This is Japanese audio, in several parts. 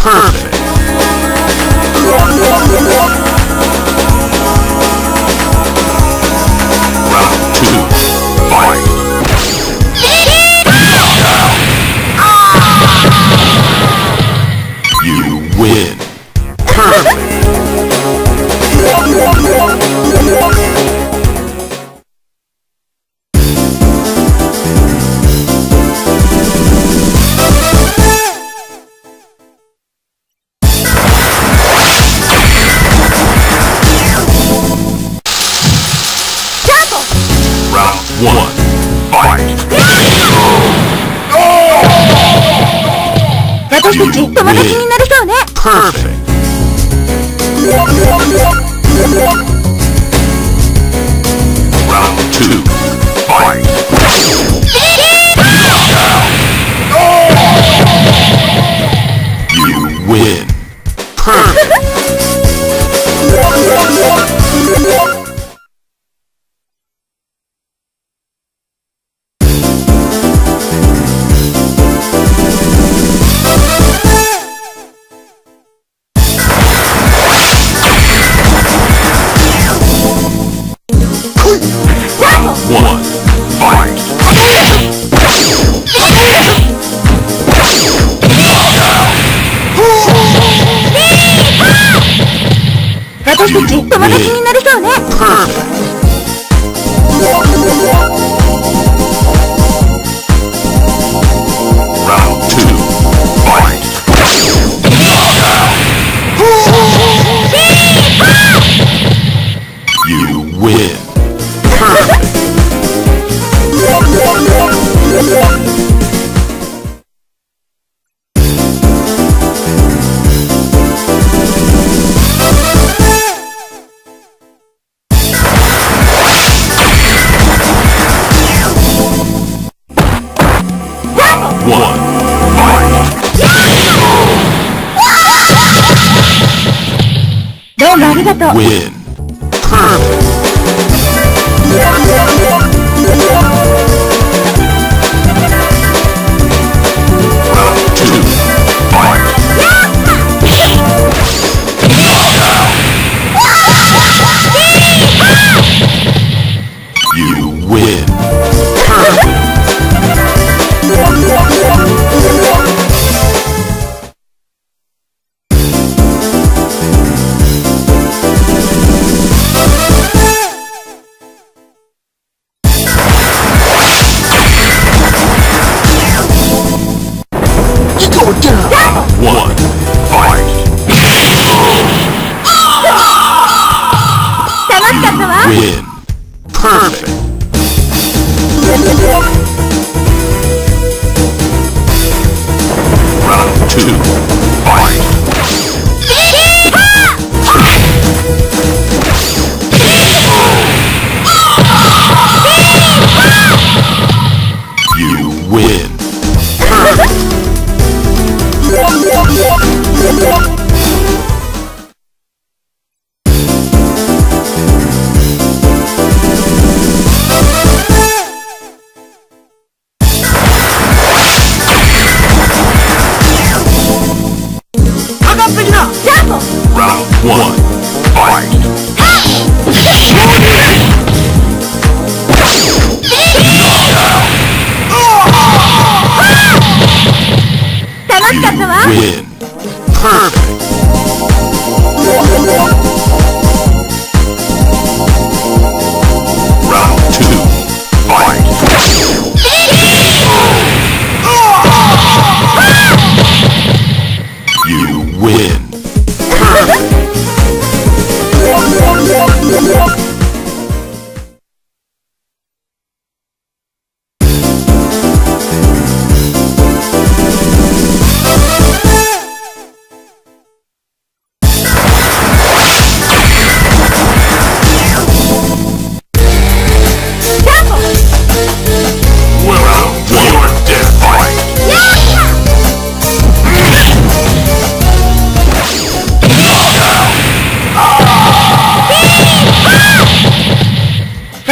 Perfect. 私たち友達になれそうね Perfect. Round two. Fight. 友達になりそうね。ありがとう。Win. win.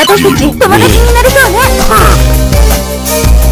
友達になれそうね。